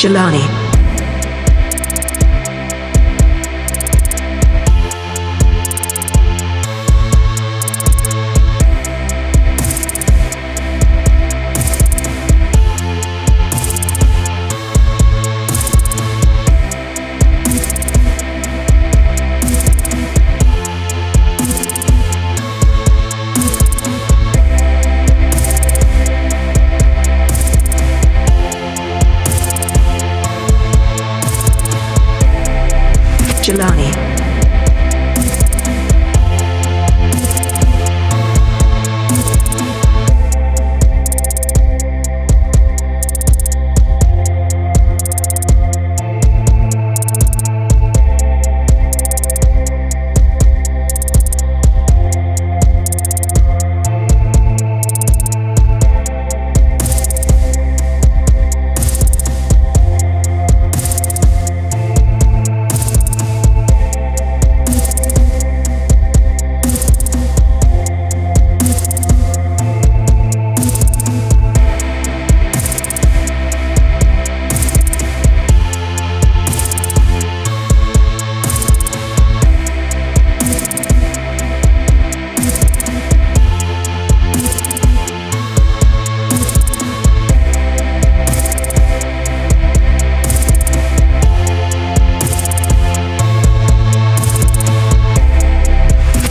Jelani. Jelani.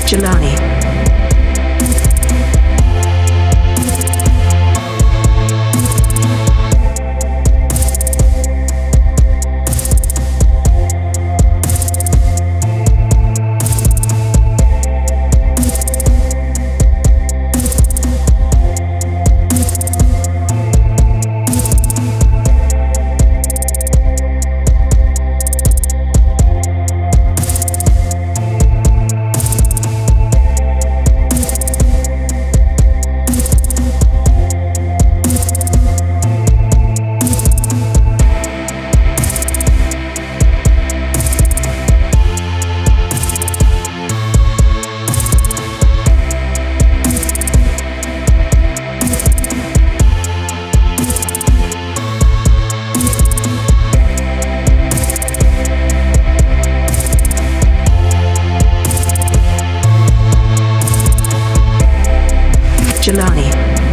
Jelani. Jelani.